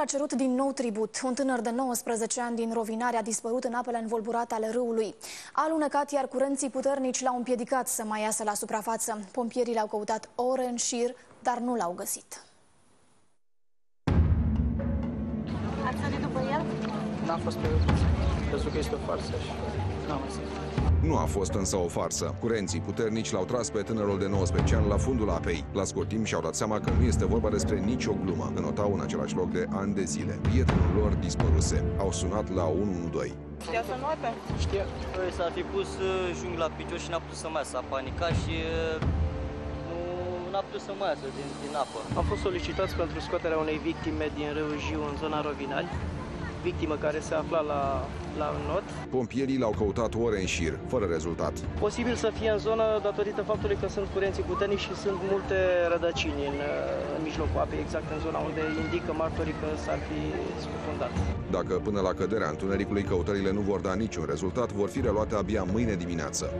A cerut din nou tribut. Un tânăr de 19 ani din Rovinare a dispărut în apele învolburate ale râului. A alunecat, iar curenții puternici l-au împiedicat să mai iasă la suprafață. Pompierii l-au căutat ore în șir, dar nu l-au găsit. Ați sărit după el? N-am fost pe Crezut că este o farsă și n-am mai sărit. Nu a fost însă o farsă. Curenții puternici l-au tras pe tânărul de 19 ani la fundul apei. La scurt timp și-au dat seama că nu este vorba despre nicio glumă. Înotau în același loc de ani de zile. Prietenul lor dispăruse. Au sunat la 112. Știa să noate? Știa. Păi s-a fi pus uh, junghi la picior și n-a putut să mai iasă. A panicat și uh, nu n-a putut să mai iasă din, din apă. Am fost solicitați pentru scoaterea unei victime din râul Jiu în zona Rovinali, victimă care se afla la, la not. Pompierii l-au căutat ore în șir, fără rezultat. Posibil să fie în zonă datorită faptului că sunt curenții puternici și sunt multe rădăcini în, în mijlocul apei, exact în zona unde indică martorii că s-ar fi scufundat. Dacă până la căderea întunericului căutările nu vor da niciun rezultat, vor fi reluate abia mâine dimineață.